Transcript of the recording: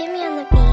Jimmy on the Beat.